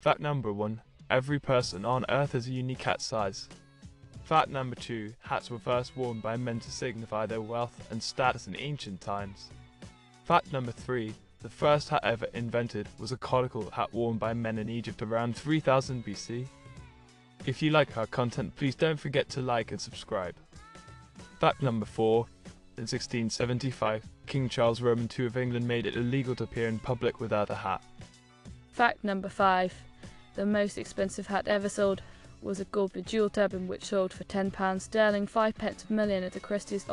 Fact number one every person on Earth has a unique hat size. Fact number two hats were first worn by men to signify their wealth and status in ancient times. Fact number three the first hat ever invented was a conical hat worn by men in Egypt around 3000 BC. If you like our content, please don't forget to like and subscribe. Fact number 4 In 1675, King Charles Roman II of England made it illegal to appear in public without a hat. Fact number five. The most expensive hat ever sold was a gold bejeweled turban which sold for £10 sterling, 5 pence a million at the Christie's.